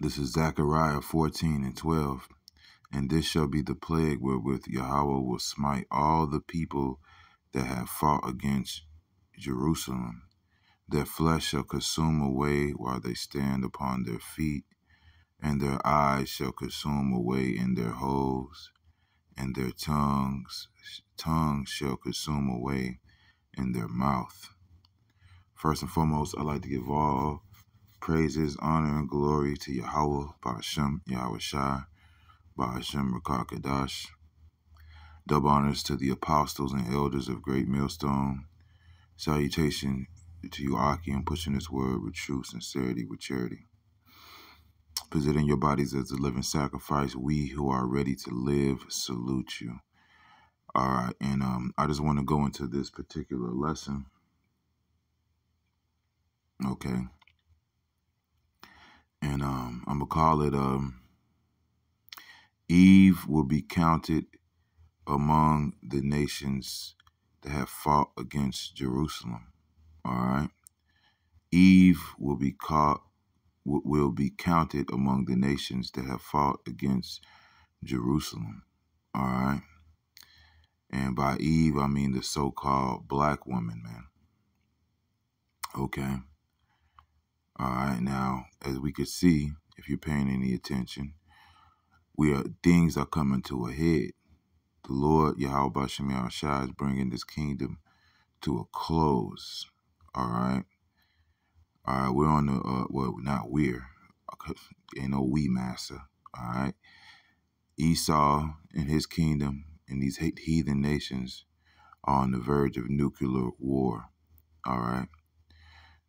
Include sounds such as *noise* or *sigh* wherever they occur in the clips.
This is Zechariah 14 and 12. And this shall be the plague wherewith Yahweh will smite all the people that have fought against Jerusalem. Their flesh shall consume away while they stand upon their feet, and their eyes shall consume away in their holes, and their tongues tongues shall consume away in their mouth. First and foremost, I'd like to give all praises, honor, and glory to Yahweh, Ba'ashem, Yahweh Shai, Ba'ashem, Rakakadash. Double honors to the apostles and elders of Great Millstone. Salutation to you, Aki, and pushing this word with true sincerity, with charity. Presenting your bodies as a living sacrifice, we who are ready to live salute you. All right, and um, I just want to go into this particular lesson. Okay, and um, I'm gonna call it um, Eve will be counted among the nations that have fought against Jerusalem. All right, Eve will be caught will be counted among the nations that have fought against Jerusalem. All right. And by Eve, I mean the so called black woman, man. Okay. All right. Now, as we could see, if you're paying any attention, we are things are coming to a head. The Lord Yahweh Bashim Shai is bringing this kingdom to a close. All right. All right, we're on the uh, well, not we're, *laughs* ain't no we master. All right, Esau and his kingdom and these heathen nations are on the verge of nuclear war. All right,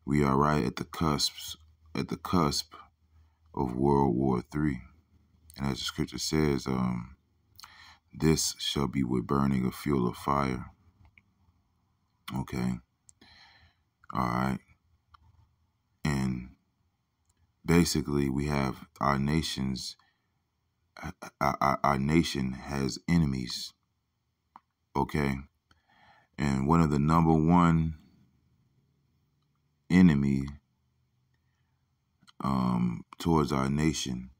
we are right at the cusps at the cusp of World War Three, and as the scripture says, um, this shall be with burning of fuel of fire. Okay. All right. And basically, we have our nations, our, our nation has enemies. Okay. And one of the number one enemy um, towards our nation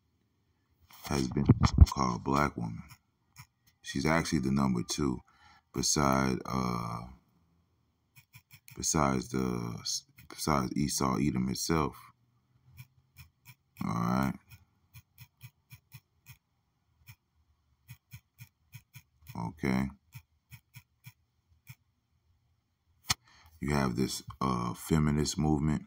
has been called black woman. She's actually the number two beside uh besides the besides Esau, Edom itself. All right. Okay. You have this uh, feminist movement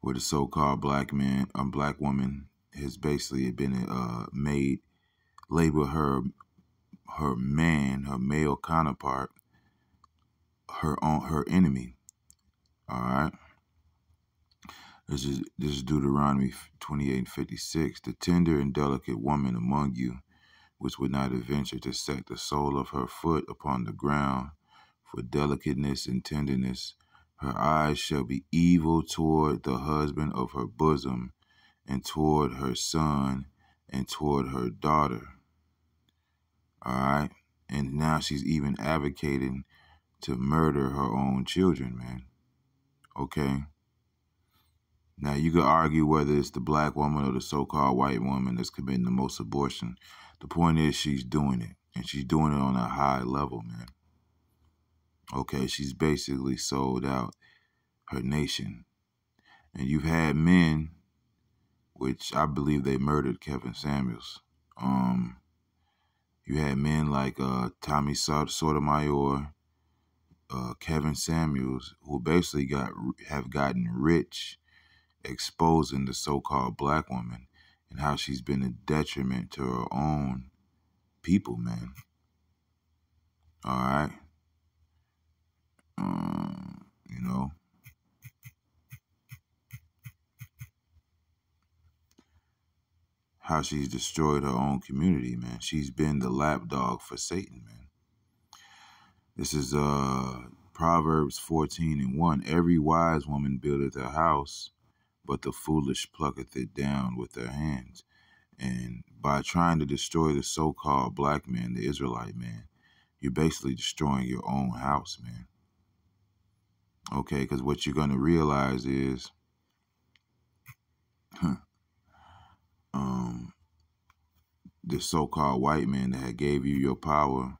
where the so-called black man, a um, black woman, has basically been uh, made label her her man, her male counterpart, her own her enemy. All right. This is this is Deuteronomy 28 and 56. The tender and delicate woman among you, which would not adventure to set the sole of her foot upon the ground, for delicateness and tenderness, her eyes shall be evil toward the husband of her bosom, and toward her son, and toward her daughter. All right. And now she's even advocating to murder her own children, man. Okay. Now you could argue whether it's the black woman or the so-called white woman that's committing the most abortion. The point is she's doing it, and she's doing it on a high level, man. Okay, she's basically sold out her nation. And you've had men, which I believe they murdered Kevin Samuels. Um, you had men like uh, Tommy Sotomayor, uh, Kevin Samuels, who basically got have gotten rich exposing the so-called black woman and how she's been a detriment to her own people, man. All right, um, you know. How she's destroyed her own community, man. She's been the lapdog for Satan, man. This is uh Proverbs 14 and 1. Every wise woman buildeth a house, but the foolish plucketh it down with their hands. And by trying to destroy the so called black man, the Israelite man, you're basically destroying your own house, man. Okay, because what you're going to realize is huh, this so-called white man that gave you your power,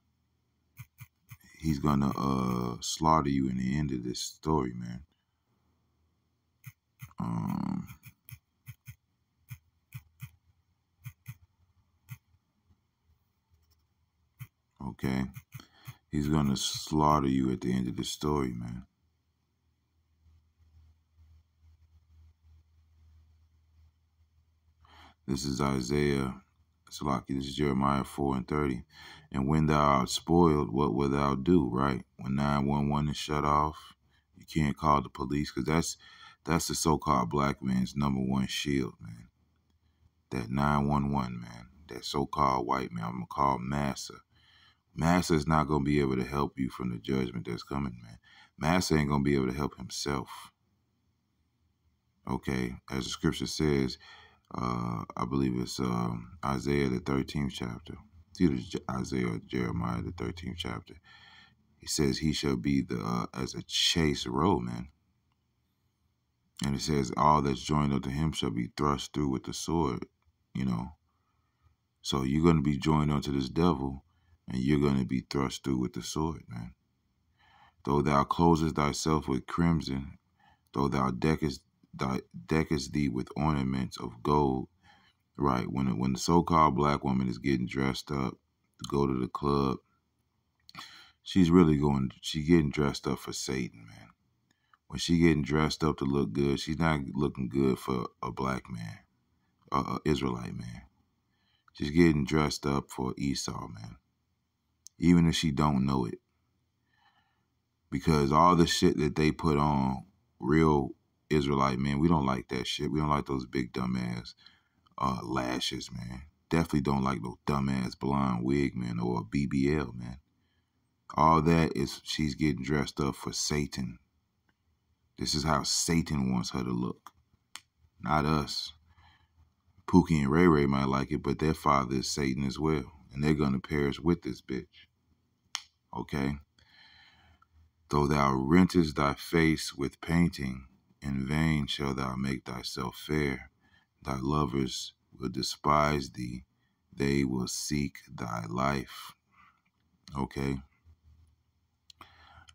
he's gonna uh slaughter you in the end of this story, man. Um Okay. He's gonna slaughter you at the end of the story, man. This is Isaiah. Salaki, this is Jeremiah 4 and 30. And when thou art spoiled, what wilt thou do, right? When 911 is shut off, you can't call the police because that's that's the so-called black man's number one shield, man. That 911, man. That so-called white man. I'm going to call Massa. Massa is not going to be able to help you from the judgment that's coming, man. Massa ain't going to be able to help himself. Okay, as the scripture says, uh, I believe it's uh, Isaiah the 13th chapter. Either Isaiah or Jeremiah the 13th chapter. He says he shall be the uh, as a chase man, And it says all that's joined unto him shall be thrust through with the sword, you know. So you're going to be joined unto this devil and you're going to be thrust through with the sword, man. Though thou closest thyself with crimson, though thou deckest deckest thee with ornaments of gold. Right when when the so-called black woman is getting dressed up to go to the club, she's really going. She getting dressed up for Satan, man. When she getting dressed up to look good, she's not looking good for a black man, a, a Israelite man. She's getting dressed up for Esau, man. Even if she don't know it, because all the shit that they put on real Israelite, man, we don't like that shit. We don't like those big dumbass uh, lashes, man. Definitely don't like those dumbass blonde wig, man, or a BBL, man. All that is she's getting dressed up for Satan. This is how Satan wants her to look, not us. Pookie and Ray Ray might like it, but their father is Satan as well, and they're gonna perish with this bitch. Okay. Though thou rentest thy face with painting, in vain shalt thou make thyself fair. Thy lovers will despise thee, they will seek thy life. Okay?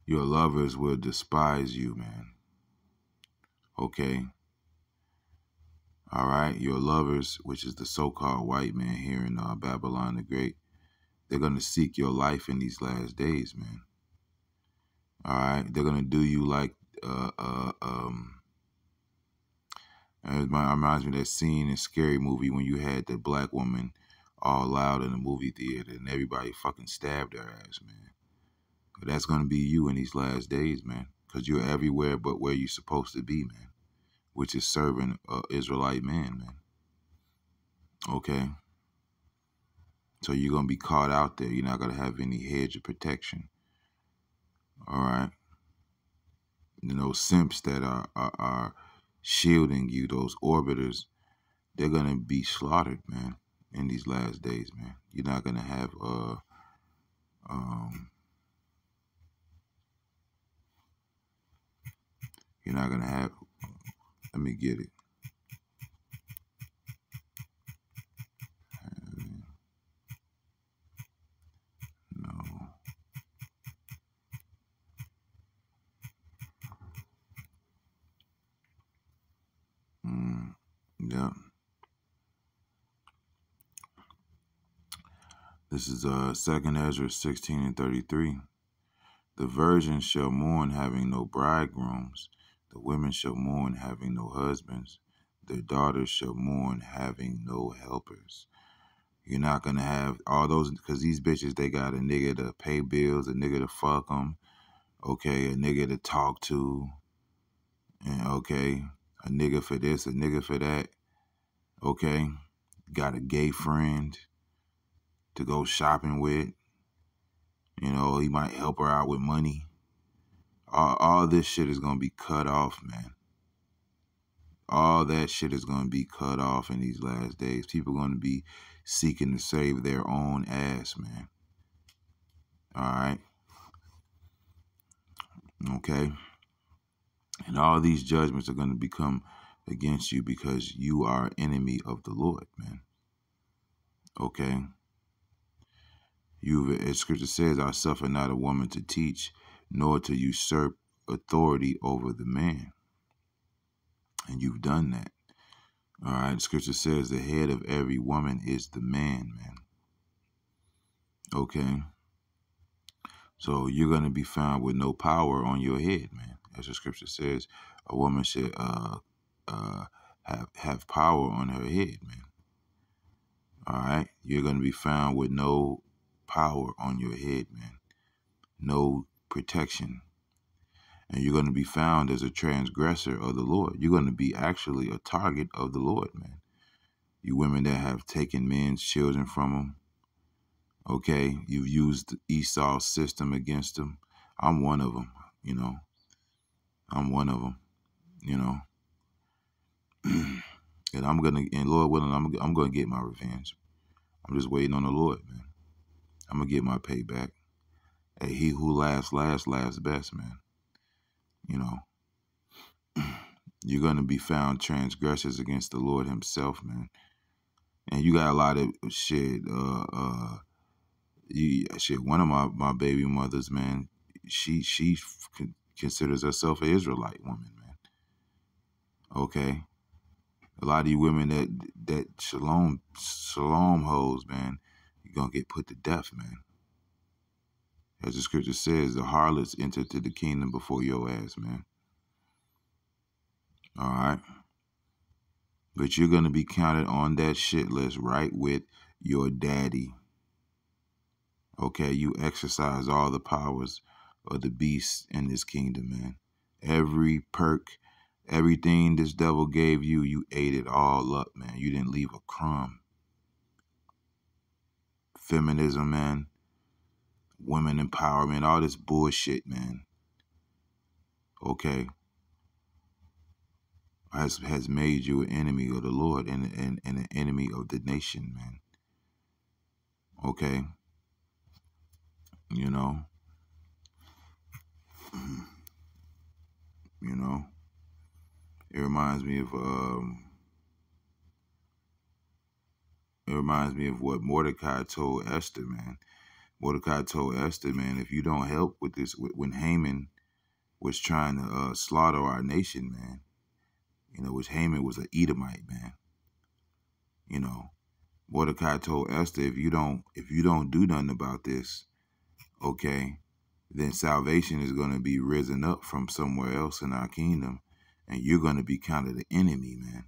Your lovers will despise you, man. Okay? All right? Your lovers, which is the so called white man here in uh, Babylon the Great, they're going to seek your life in these last days, man. All right? They're going to do you like uh, uh, um, it reminds me of that scene in Scary Movie when you had the black woman all loud in the movie theater and everybody fucking stabbed her ass, man. But that's gonna be you in these last days, man, because you're everywhere but where you're supposed to be, man, which is serving a Israelite man, man. Okay. So you're gonna be caught out there. You're not gonna have any hedge of protection. All right. You know, simps that are are, are shielding you, those orbiters, they're gonna be slaughtered, man, in these last days, man. You're not gonna have uh um you're not gonna have let me get it. Yeah. This is uh second Ezra 16 and 33. The virgins shall mourn having no bridegrooms, the women shall mourn having no husbands, their daughters shall mourn having no helpers. You're not gonna have all those because these bitches they got a nigga to pay bills, a nigga to fuck them, okay, a nigga to talk to, and okay, a nigga for this, a nigga for that okay, got a gay friend to go shopping with. You know, he might help her out with money. All, all this shit is going to be cut off, man. All that shit is going to be cut off in these last days. People going to be seeking to save their own ass, man. All right. Okay. And all these judgments are going to become against you because you are enemy of the Lord, man. Okay. You, as Scripture says, I suffer not a woman to teach, nor to usurp authority over the man. And you've done that. All right. Scripture says the head of every woman is the man, man. Okay. So you're going to be found with no power on your head, man. As the scripture says, a woman should uh, uh, have have power on her head, man. All right, you're going to be found with no power on your head, man. No protection. And you're going to be found as a transgressor of the Lord. You're going to be actually a target of the Lord, man. You women that have taken men's children from them. Okay, you've used Esau's system against them. I'm one of them, you know. I'm one of them, you know. *clears throat* and I'm gonna, and Lord willing, I'm, I'm gonna get my revenge. I'm just waiting on the Lord, man. I'm gonna get my payback. Hey, he who laughs last laughs best, man. You know, *clears throat* you're gonna be found transgressors against the Lord Himself, man. And you got a lot of shit. Uh, uh, you, shit. One of my my baby mothers, man. She she considers herself an Israelite woman, man. Okay, a lot of you women that that shalom shalom hoes, man, you're gonna get put to death, man. As the scripture says, the harlots enter to the kingdom before your ass, man. All right. But you're to be counted on that shit list right with your daddy. Okay, you exercise all the powers of the beast in this kingdom, man. Every perk, everything this devil gave you, you ate it all up, man. You didn't leave a crumb. Feminism, man women empowerment, all this bullshit, man. Okay. Has has made you an enemy of the Lord and, and, and an enemy of the nation, man. Okay. You know. *clears throat* You know. It reminds me of um it reminds me of what Mordecai told Esther, man. Mordecai told Esther, man, if you don't help with this, when Haman was trying to uh, slaughter our nation, man, you know, which Haman was an Edomite, man. You know, Mordecai told Esther, if you don't, if you don't do nothing about this, okay, then salvation is going to be risen up from somewhere else in our kingdom, and you're going to be kind of the enemy, man.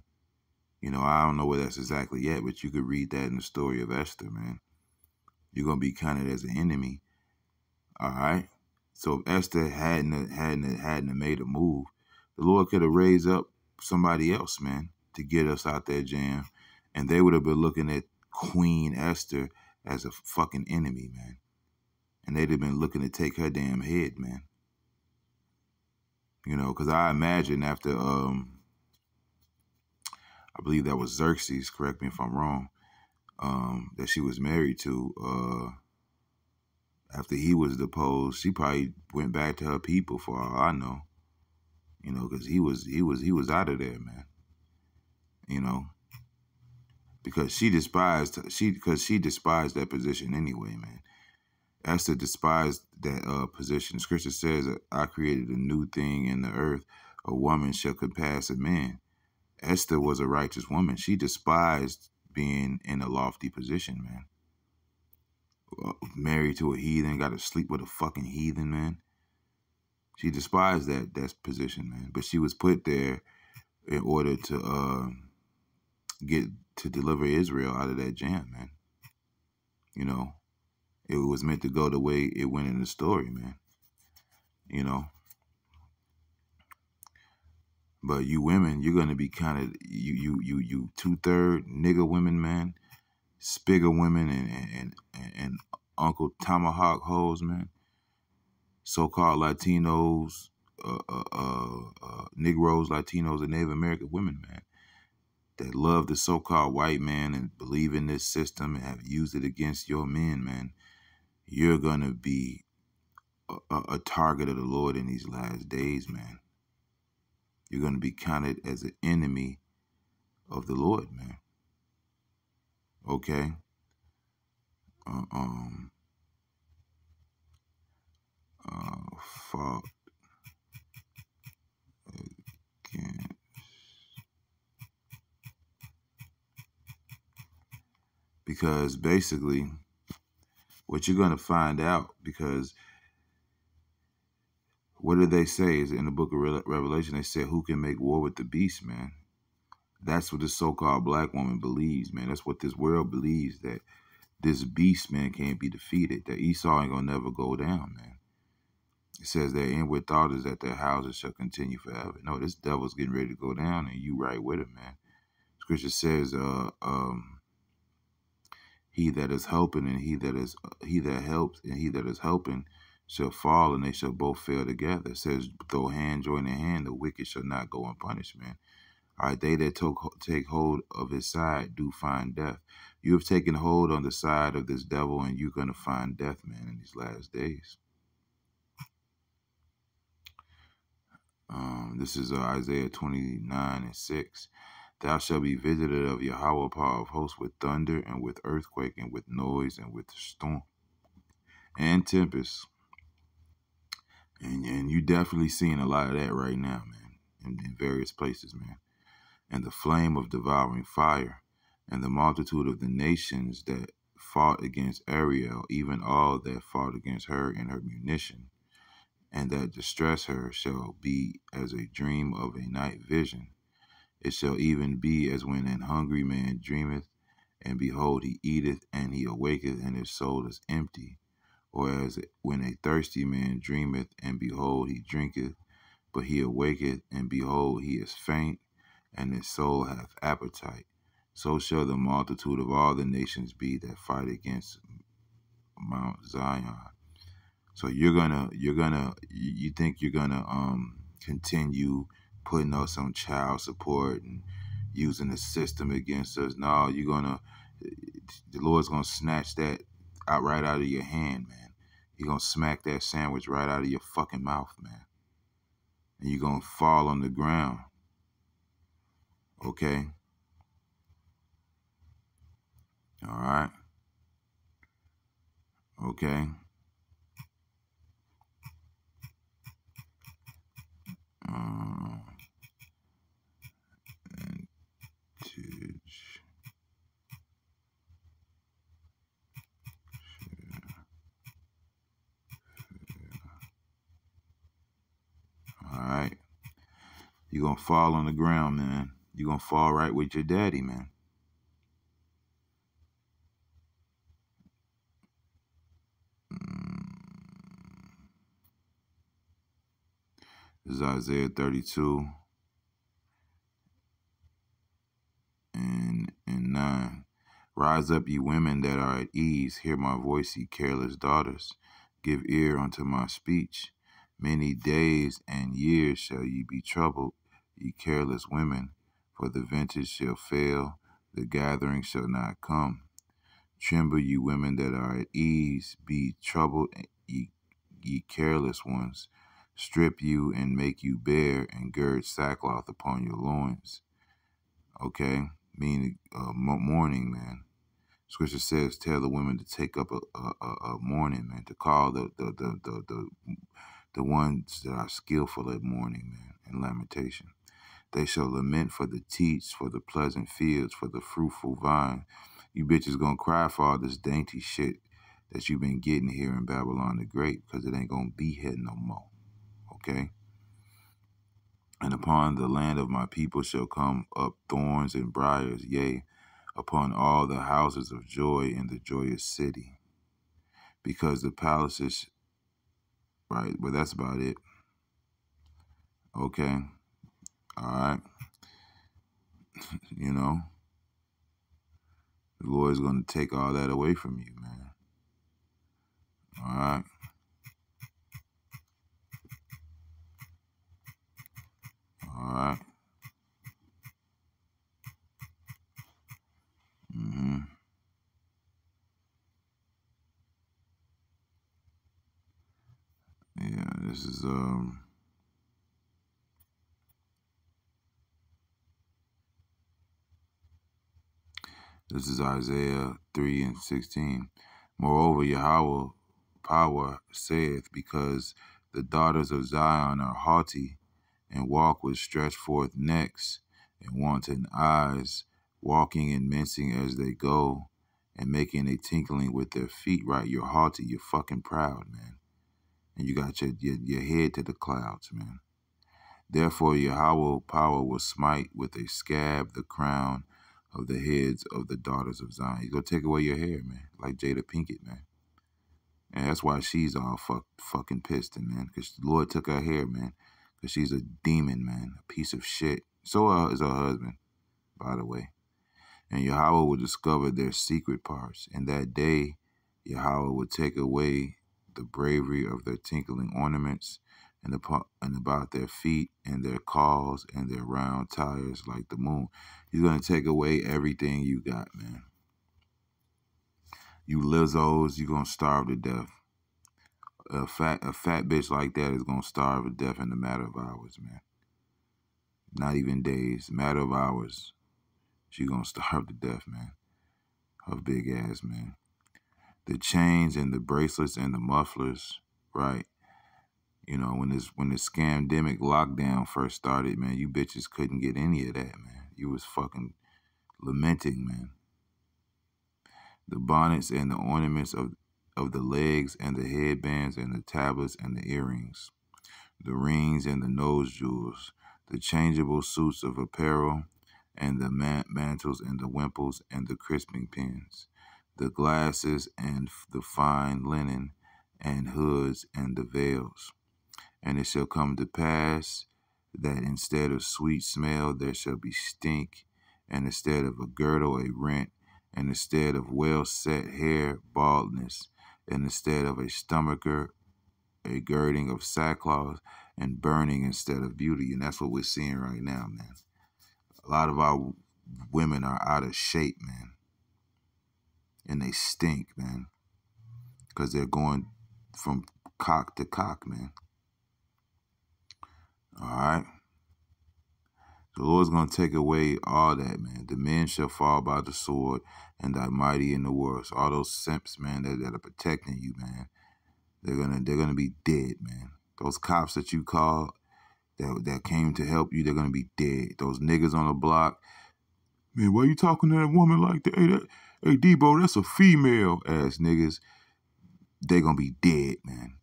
You know, I don't know where that's exactly yet, but you could read that in the story of Esther, man you're gonna be counted as an enemy. All right. So if Esther hadn't hadn't hadn't made a move, the Lord could have raised up somebody else, man, to get us out that jam, and they would have been looking at Queen Esther as a fucking enemy, man, and they'd have been looking to take her damn head, man. You know, because I imagine after um, I believe that was Xerxes. Correct me if I'm wrong um, that she was married to, uh, after he was deposed, she probably went back to her people for all I know. You know, because he was he was he was out of there, man. You know, because she despised she because she despised that position anyway, man. Esther despised that uh, position. Scripture says I created a new thing in the earth. A woman shall compass a man. Esther was a righteous woman. She despised being in a lofty position, man. Uh, married to a heathen, got to sleep with a fucking heathen, man. She despised that that position, man. But she was put there in order to uh, get to deliver Israel out of that jam, man. You know, it was meant to go the way it went in the story, man. You know. But you women, you're gonna be kind of you you you you two third nigga women, man, spigger women, and and and, and Uncle Tomahawk hoes, man. So called Latinos, uh, uh, uh, uh, Negroes, Latinos, and Native American women, man, that love the so called white man and believe in this system and have used it against your men, man. You're gonna be a, a, target of the Lord in these last days, man you're going to be counted as an enemy of the Lord, man. Okay? uh, um uh fought against because basically what you're going to find out because what did they say is in the book of revelation they said who can make war with the beast man? That's what this so-called black woman believes man. That's what this world believes that this beast man can't be defeated that esau ain't gonna never go down man. It says their inward thought is that their houses shall continue forever. No this devil's getting ready to go down and you right with him man. Scripture says uh um he that is helping and he that is he that helps and he that is helping shall fall and they shall both fail together. It says, though hand join in hand, the wicked shall not go unpunished, man. All right, they that took, take hold of his side do find death. You have taken hold on the side of this devil, and you're going to find death, man, in these last days. Um, this is uh, Isaiah 29 and 6. Thou shalt be visited of Yahweh power of hosts with thunder and with earthquake and with noise and with storm and tempest. And, and you definitely seeing a lot of that right now, man, in, in various places, man. And the flame of devouring fire and the multitude of the nations that fought against Ariel, even all that fought against her and her munition, and that distress her shall be as a dream of a night vision it shall even be as when an hungry man dreameth, and behold, he eateth, and he awaketh, and his soul is empty. Or as when a thirsty man dreameth, and behold, he drinketh, but he awaketh, and behold, he is faint, and his soul hath appetite. So shall the multitude of all the nations be that fight against Mount Zion. So you're gonna, you're gonna, you think you're gonna um continue putting up some child support and using the system against us. No, you're gonna the Lord's gonna snatch that out right out of your hand, man. He's gonna smack that sandwich right out of your fucking mouth, man. And you're gonna fall on the ground. Okay? All right. Okay. Uh, Uh, All right. You're to fall on the ground, man. You're to fall right with your daddy, man. This is Isaiah 32 Rise up, ye women that are at ease. Hear my voice, ye careless daughters. Give ear unto my speech. Many days and years shall ye be troubled, ye careless women, for the vintage shall fail, the gathering shall not come. Tremble, ye women that are at ease, be troubled, ye, ye careless ones. Strip you and make you bare, and gird sackcloth upon your loins. Okay, meaning uh, mourning, man. Scripture says, tell the women to take up a, a, a mourning, man, to call the the the the, the the ones that are skillful at mourning, man, and lamentation. They shall lament for the teats, for the pleasant fields, for the fruitful vine. You bitches gonna cry for all this dainty shit that you've been getting here in Babylon the Great, because it ain't gonna be here no more. Okay? And upon the land of my people shall come up thorns and briars, yea, upon all the houses of joy in the joyous city. Because the palaces Right, but that's about it. Okay. All right. *laughs* you know, the Lord's going to take all that away from you, man. All right. All right. Yeah, this is um This is Isaiah 3 and 16. Moreover, Yahweh power saith, Because the daughters of Zion are haughty, and walk with stretched forth necks, and wanton eyes, walking and mincing as they go, and making a tinkling with their feet, right? You're haughty, you're fucking proud, man. And you got your, your, your head to the clouds, man. Therefore, Yahweh power will smite with a scab the crown of the heads of the daughters of Zion. He's gonna take away your hair, man, like Jada Pinkett, man. And that's why she's all fuck, fucking pissed, man, because the Lord took her hair, man, because she's a demon, man, a piece of shit. So uh, is her husband, by the way. And Yahweh will discover their secret parts. In that day, Yahweh will take away the bravery of their tinkling ornaments and, upon, and about their feet and their calls and their round tires like the moon. He's going to take away everything you got, man. You Lizzos, you're going to starve to death. A fat, a fat bitch like that is going to starve to death in a matter of hours, man. Not even days, matter of hours. She going *laughs* to starve to death, man. Her big ass, man. The chains and the bracelets and the mufflers, right? You know, when this when the scamdemic lockdown first started, man, you bitches couldn't get any of that, man. You was fucking lamenting, man. The bonnets and the ornaments of of the legs and the headbands and the tablets and the earrings, the rings and the nose jewels, the changeable suits of apparel, and the mantles and the wimples and the crisping pins, the glasses and the fine linen and hoods and the veils and it shall come to pass that instead of sweet smell there shall be stink, and instead of a girdle a rent, and instead of well set hair baldness, and instead of a stomacher a girding of sackcloth, and burning instead of beauty. And that's what we're seeing right now, man. A lot of our women are out of shape, man. And they stink, man. Because they're going from cock to cock, man. All right. The Lord's going to take away all that, man. The men shall fall by the sword, and thy mighty in the. So all those simps, man, that, that are protecting you, man, they're gonna they're gonna be dead, man. Those cops that you called that that came to help you, they're gonna be dead. Those niggas on the block, man, why you talking to that woman like that? Hey, that, hey Debo, that's a female ass niggas. They're gonna be dead, man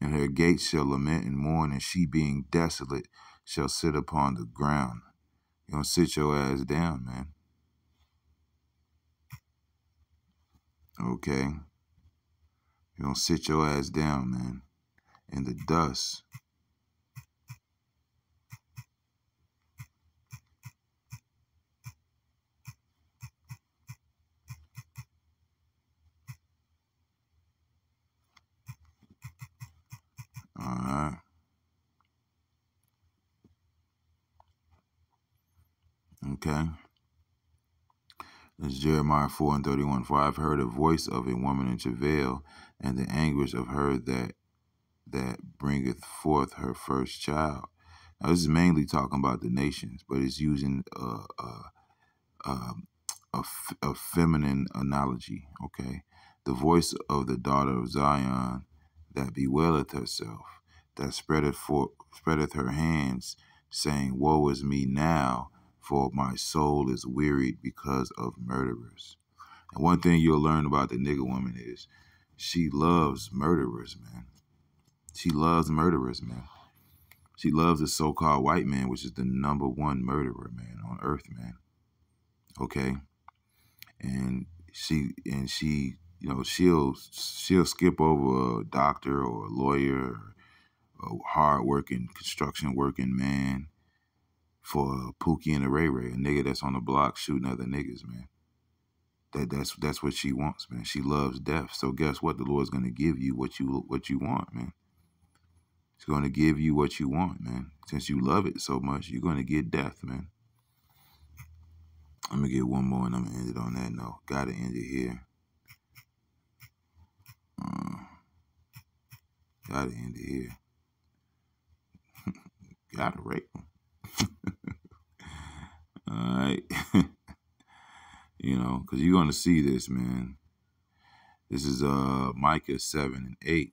and her gates shall lament and mourn, and she being desolate shall sit upon the ground. You gonna sit your ass down, man. Okay. You gonna sit your ass down, man, in the dust. Right. Okay. It's Jeremiah 4 and 31. For I've heard a voice of a woman in travail, and the anguish of her that that bringeth forth her first child. Now, this is mainly talking about the nations, but it's using a, a, a, a feminine analogy, okay? The voice of the daughter of Zion that bewaileth herself, that spreadeth, for, spreadeth her hands, saying, Woe is me now, for my soul is wearied because of murderers. And one thing you'll learn about the nigger woman is she loves murderers, man. She loves murderers, man. She loves the so-called white man, which is the number one murderer, man, on earth, man. Okay? And she and she you know, she'll she'll skip over a doctor or a lawyer, or a hard-working construction working man for Pookie and a Ray Ray, a nigga that's on the block shooting other niggas, man. That that's that's what she wants, man. She loves death. So guess what? The Lord's gonna give you what you what you want, man. He's gonna give you what you want, man. Since you love it so much, you're gonna get death, man. I'm gonna get one more and I'm gonna end it on that note. Gotta end it here. Uh, gotta end it here. Gotta rape them. All right. *laughs* *laughs* You know, because you're going to see this, man. This is uh Micah 7 and 8.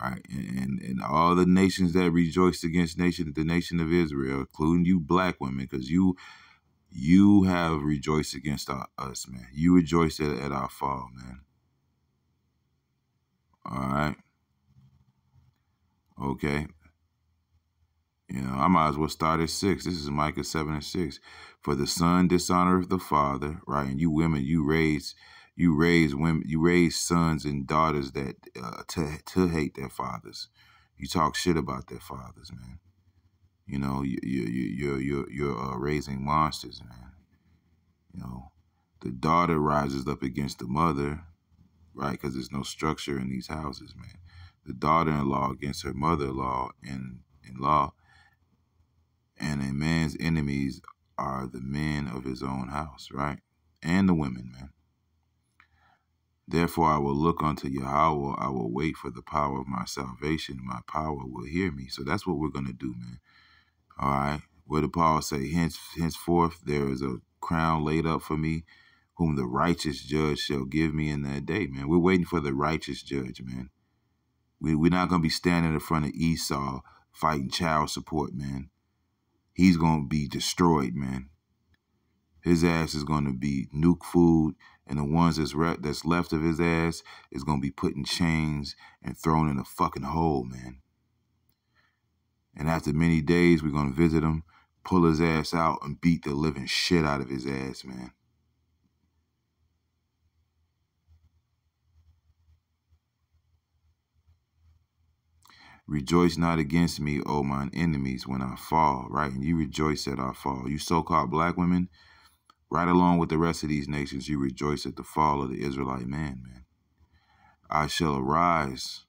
Right. And, and all the nations that rejoiced against nation, the nation of Israel, including you black women, because you you have rejoiced against our, us, man. You rejoiced at, at our fall, man. All right. Okay. You know, I might as well start at six. This is Micah 7 and 6. For the son dishonoreth the father, right? And you women, you raise you raise women, you raise sons and daughters that uh, to to hate their fathers. You talk shit about their fathers, man. You know, you you you you're you're, you're uh, raising monsters, man. You know, the daughter rises up against the mother, right? Because there's no structure in these houses, man. The daughter-in-law against her mother-in-law in in law, and a man's enemies are the men of his own house, right? And the women, man. Therefore, I will look unto Yahweh. I will wait for the power of my salvation. My power will hear me. So that's what we're going to do, man. All right. Where did Paul say? Hence, henceforth, there is a crown laid up for me, whom the righteous judge shall give me in that day, man. We're waiting for the righteous judge, man. We, we're not going to be standing in front of Esau fighting child support, man. He's going to be destroyed, man. His ass is going to be nuke food and the ones that's that's left of his ass is gonna be put in chains and thrown in a fucking hole, man. And after many days, we're gonna visit him, pull his ass out, and beat the living shit out of his ass, man. Rejoice not against me, O mine enemies, when I fall, right? And you rejoice at our fall. You so called black women, Right along with the rest of these nations, you rejoice at the fall of the Israelite man, man. I shall arise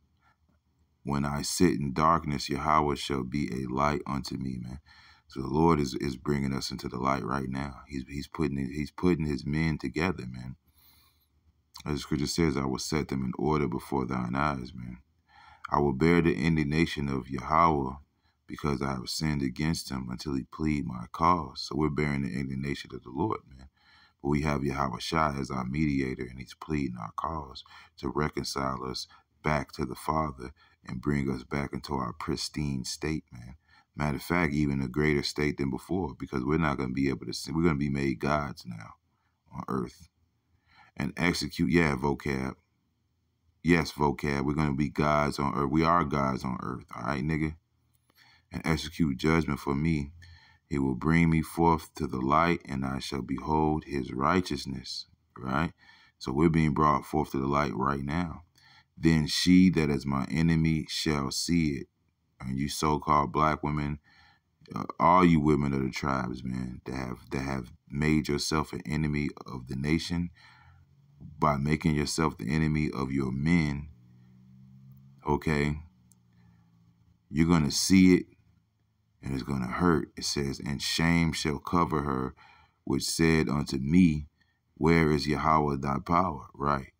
when I sit in darkness, Yahweh shall be a light unto me, man. So the Lord is, is bringing us into the light right now. He's he's putting he's putting his men together, man. As the scripture says, I will set them in order before thine eyes, man. I will bear the indignation of Yahweh because I have sinned against him until he plead my cause. So we're bearing the indignation of the Lord, man. But we have Yahweh Shai as our mediator, and he's pleading our cause to reconcile us back to the Father and bring us back into our pristine state, man. Matter of fact, even a greater state than before, because we're not going to be able to see. We're going to be made gods now on earth. And execute, yeah, vocab. Yes, vocab. We're going to be gods on earth. We are gods on earth. All right, nigga? and execute judgment for me. He will bring me forth to the light, and I shall behold his righteousness. Right? So we're being brought forth to the light right now. Then she that is my enemy shall see it. And you so-called black women, uh, all you women of the tribes, man, that have that have made yourself an enemy of the nation by making yourself the enemy of your men. Okay, you're gonna see it and it's going to hurt. It says, And shame shall cover her, which said unto me, Where is Yahweh thy power? Right.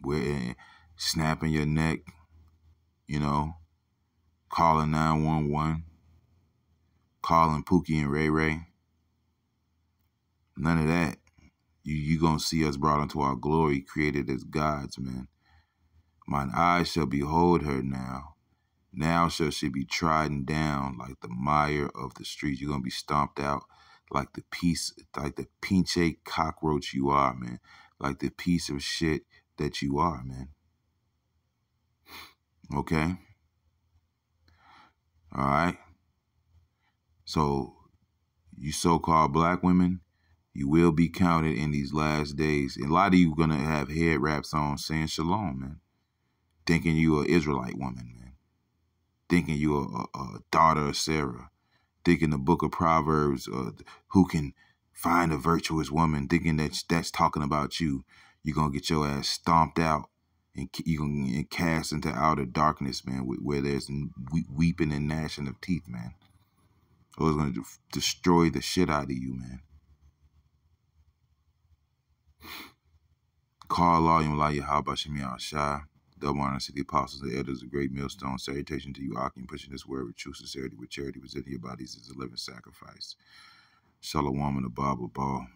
Where eh, eh, snapping your neck, you know, calling 911, calling Pookie and Ray Ray. None of that. You you gonna see us brought into our glory, created as gods, man. Mine eyes shall behold her now now shall she be trodden down like the mire of the streets. You're gonna be stomped out like the piece, like the pinche cockroach you are, man. Like the piece of shit that you are, man. Okay? All right? So, you so called black women, you will be counted in these last days. And a lot of you gonna have head wraps on saying shalom, man. Thinking you an Israelite woman, man thinking you're a, a daughter of Sarah, thinking the book of Proverbs, uh, who can find a virtuous woman, thinking that that's talking about you, you're going to get your ass stomped out and you're going to cast into outer darkness, man, where there's weeping and gnashing of teeth, man. Or it's going to destroy the shit out of you, man. Call Allah, Yahweh, Yahweh, Shah. Double honor the apostles and elders, a great millstone. Salutation to you, Akim, pushing this word with true sincerity, with charity, presenting your bodies as a living sacrifice. Shalom and a Bible ball.